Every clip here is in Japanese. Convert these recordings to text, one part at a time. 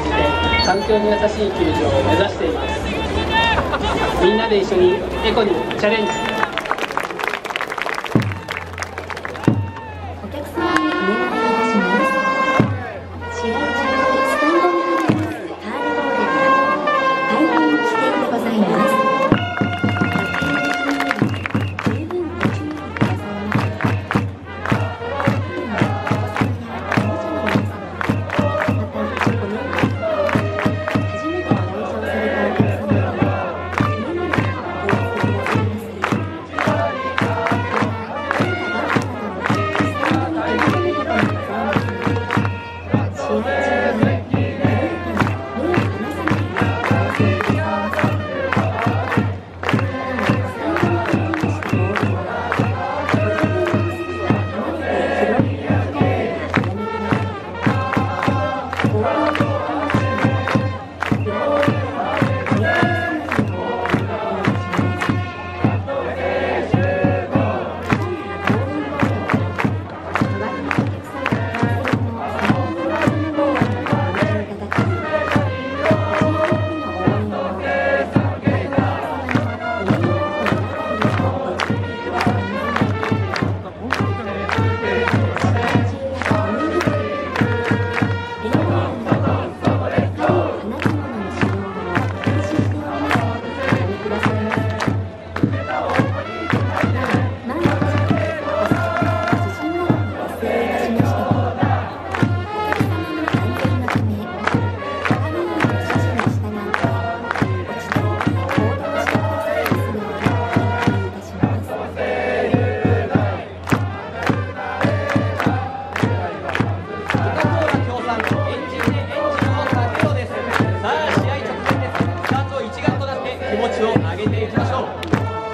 じて環境に優しい球場を目指しています。みんなで一緒にエコにチャレンジ。いきましょう。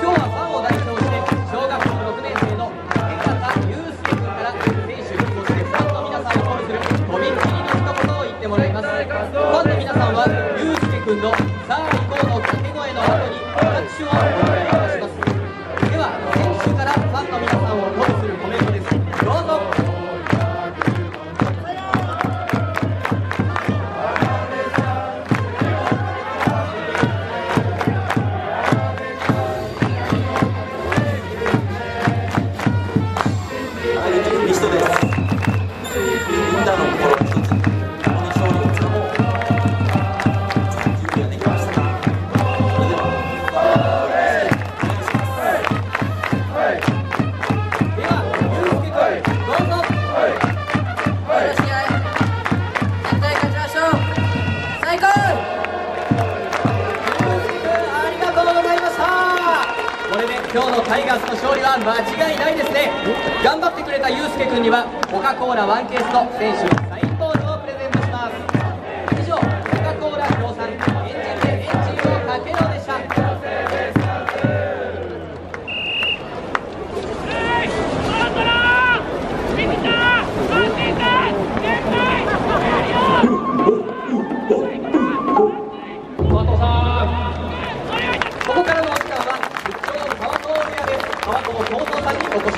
今日はファンを代表して小学校6年生の江方祐介君から選手そしてファンの皆さんを鼓舞するとびっきりの一言を言ってもらいます。ファンの皆さんは祐介君の「さあ行ミストです。タイガースの勝利は間違いないですね。頑張ってくれたゆうすけ君には、コカ・コーラワンケースの選手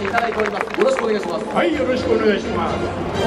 いただいております。よろしくお願いします。はい、よろしくお願いします。